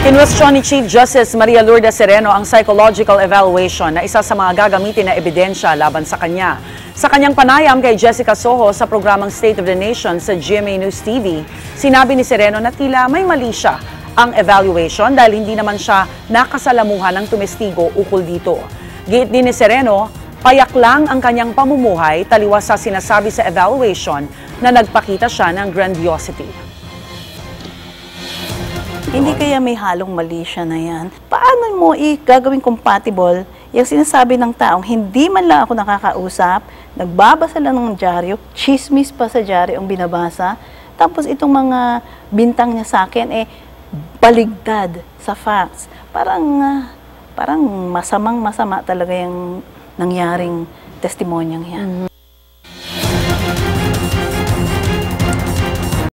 Kinwestiyon ni Chief Justice Maria Lourdes Sereno ang psychological evaluation na isa sa mga gagamitin na ebidensya laban sa kanya. Sa kanyang panayam kay Jessica Soho sa programang State of the Nation sa GMA News TV, sinabi ni Sereno na tila may mali siya ang evaluation dahil hindi naman siya nakasalamuhan ng tumestigo ukol dito. Giit din ni Sereno, payak lang ang kanyang pamumuhay taliwas sa sinasabi sa evaluation na nagpakita siya ng grandiosity. Hindi kaya may halong mali siya na yan? Paano mo i-gagawing compatible yung sinasabi ng taong hindi man lang ako nakakausap, nagbabasa lang ng dyaryo, chismis pa sa dyaryo ang binabasa, tapos itong mga bintang niya sa akin, eh, baligtad sa facts. Parang, ah, parang masamang masama talaga yung nangyaring testimonyang yan.